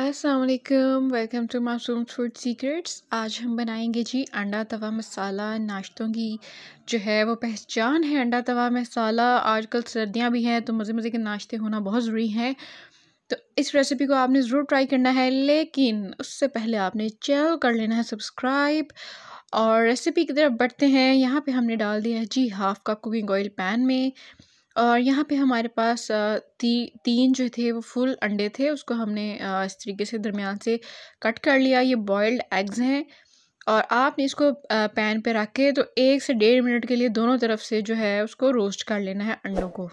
वालेकुम welcome to Masoom food secrets आज हम बनाएँगे जी अंडा तवा मसाला नाश्तों की। जो है वो पहचान है अंडा तवा मसाला। आजकल सर्दियाँ भी हैं तो मज़े मज़े के नाश्ते होना बहुत ज़रूरी है। तो इस रेसिपी को आपने ज़रूर ट्राई करना है, लेकिन उससे पहले आपने चैनल कर लेना है सब्सक्राइब और रेसिपी की तरफ़ बढ़ते हैं। यहाँ पर हमने डाल दिया है जी half cup cooking oil pan में। और यहाँ पे हमारे पास ती, तीन जो थे वो फुल अंडे थे उसको हमने इस तरीके से दरमियान से कट कर लिया। ये बॉयल्ड एग्स हैं और आपने इसको पैन पे रख के तो एक से डेढ़ मिनट के लिए दोनों तरफ़ से जो है उसको रोस्ट कर लेना है अंडों को।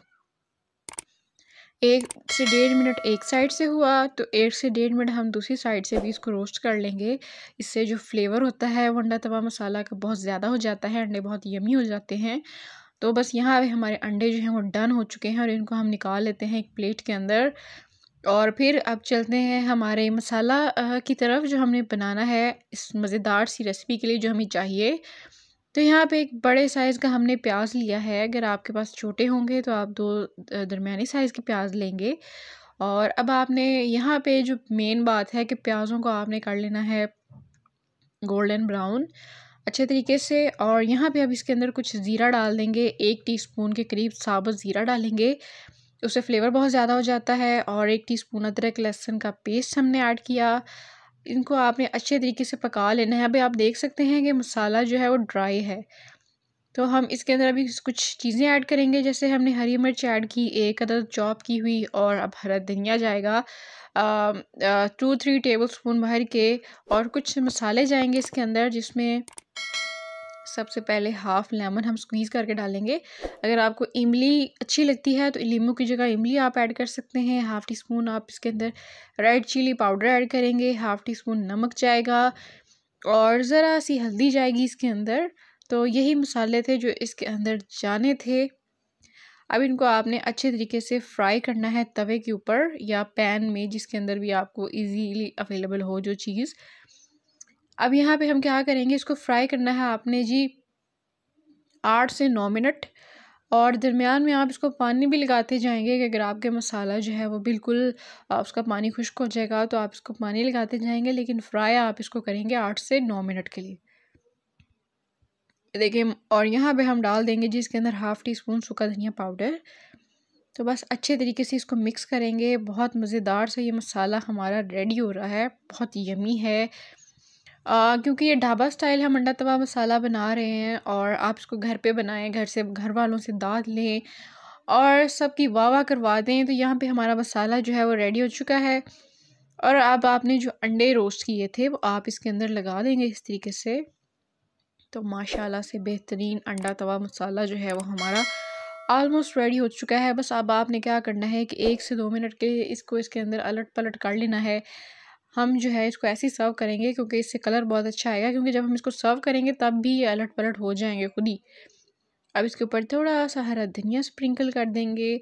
एक से डेढ़ मिनट एक साइड से हुआ तो एक से डेढ़ मिनट हम दूसरी साइड से भी इसको रोस्ट कर लेंगे। इससे जो फ्लेवर होता है वो अंडा तवा मसाला का बहुत ज़्यादा हो जाता है अंडे बहुत यमी हो जाते हैं। तो बस यहाँ पे हमारे अंडे जो हैं वो डन हो चुके हैं और इनको हम निकाल लेते हैं एक प्लेट के अंदर। और फिर अब चलते हैं हमारे मसाला की तरफ़ जो हमने बनाना है इस मज़ेदार सी रेसिपी के लिए जो हमें चाहिए। तो यहाँ पे एक बड़े साइज़ का हमने प्याज लिया है। अगर आपके पास छोटे होंगे तो आप दो दरमिया साइज़ के प्याज लेंगे। और अब आपने यहाँ पे जो मेन बात है कि प्याज़ों को आपने कर लेना है गोल्डन ब्राउन अच्छे तरीके से, और यहाँ पे अब इसके अंदर कुछ ज़ीरा डाल देंगे। एक टीस्पून के करीब साबुत ज़ीरा डालेंगे। उससे फ्लेवर बहुत ज़्यादा हो जाता है, और एक टीस्पून अदरक, लहसुन का पेस्ट हमने ऐड किया। इनको आपने अच्छे तरीके से पका लेना है। अभी आप देख सकते हैं कि मसाला जो है वो ड्राई है। तो हम इसके अंदर अभी कुछ चीज़ें ऐड करेंगे। जैसे हमने हरी मिर्च ऐड की, एक अदर चॉप की हुई, और अब हरा धनिया जाएगा। टू थ्री टेबल स्पून भर के, और कुछ मसाले जाएँगे इसके अंदर जिसमें सबसे पहले हाफ़ लेमन हम स्क्वीज़ करके डालेंगे। अगर आपको इमली अच्छी लगती है तो लींबू की जगह इमली आप ऐड कर सकते हैं। हाफ़ टी स्पून आप इसके अंदर रेड चिली पाउडर ऐड करेंगे। हाफ़ टी स्पून नमक जाएगा और ज़रा सी हल्दी जाएगी इसके अंदर। तो यही मसाले थे जो इसके अंदर जाने थे। अब इनको आपने अच्छे तरीके से फ्राई करना है तवे के ऊपर या पैन में जिसके अंदर भी आपको इजीली अवेलेबल हो जो चीज़। अब यहाँ पे हम क्या करेंगे? इसको फ्राई करना है आपने जी आठ से नौ मिनट। और दरमियान में आप इसको पानी भी लगाते जाएँगे कि अगर आपके मसाला जो है वो बिल्कुल उसका पानी खुश्क हो जाएगा तो आप इसको पानी लगाते जाएँगे, लेकिन फ्राई आप इसको करेंगे आठ से नौ मिनट के लिए। देखिए, और यहाँ पे हम डाल देंगे जी इसके अंदर हाफ़ टी स्पून सूखा धनिया पाउडर तो बस अच्छे तरीके से इसको मिक्स करेंगे। बहुत मज़ेदार सा ये मसाला हमारा रेडी हो रहा है। बहुत यमी है। क्योंकि ये ढाबा स्टाइल हम अंडा तवा मसाला बना रहे हैं और आप इसको घर पे बनाएँ, घर से, घर वालों से दाद लें और सबकी वाह वाह करवा दें। तो यहाँ पे हमारा मसाला जो है वो रेडी हो चुका है और अब आपने जो अंडे रोस्ट किए थे, वो आप इसके अंदर लगा देंगे इस तरीके से। तो माशाल्लाह से बेहतरीन अंडा तवा मसाला जो है वो हमारा ऑलमोस्ट रेडी हो चुका है। बस अब आपने क्या करना है कि एक से दो मिनट के इसको इसके अंदर अलट पलट कर लेना है। हम जो है इसको ऐसे ही सर्व करेंगे क्योंकि इससे कलर बहुत अच्छा आएगा, क्योंकि जब हम इसको सर्व करेंगे तब भी ये अलट पलट हो जाएँगे खुद ही। अब इसके ऊपर थोड़ा सा हरा धनिया स्प्रिंकल कर देंगे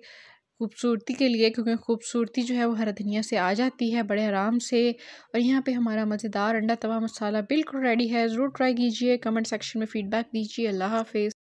खूबसूरती के लिए, क्योंकि खूबसूरती जो है वो हरा धनिया से आ जाती है बड़े आराम से। और यहाँ पे हमारा मज़ेदार अंडा तवा मसाला बिल्कुल रेडी है, ज़रूर ट्राई कीजिए कमेंट सेक्शन में फ़ीडबैक दीजिए, अल्लाह हाफिज़।